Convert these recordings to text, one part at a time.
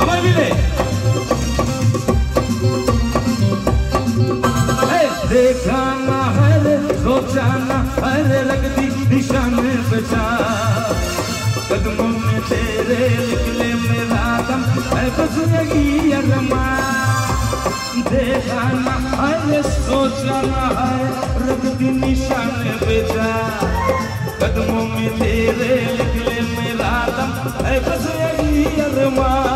अमर मिले देखाना हर रोज़ाना हर, लगती निशान बचा। कदमों में तेरे निकले मेरा दम है बस यही अरमा देखाना हर सोचाना हर, लगती निशान बचा। कदमों में तेरे निकले मेरा दम है बस यही अरमान।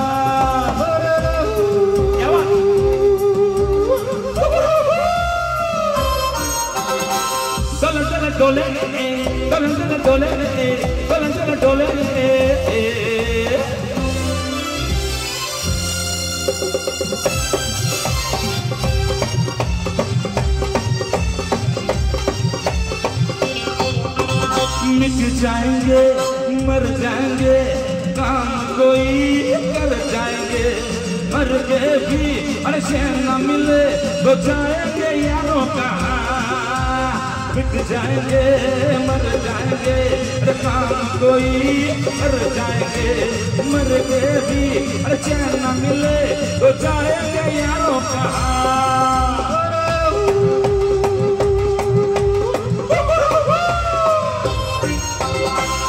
डोले डोले डोले। dolan मिट जाएँगे, मर जाएँगे, काम कोई कर जाएँगे। मर के भी, अरे चैन न मिले तो जाएँगे यारों कहाँ मिट जाएँगे, मर जाएँगे, अरे काम कोई कर जाएँगे। मर के भी, अरे चैन न मिले तो जाएँगे यारों देखा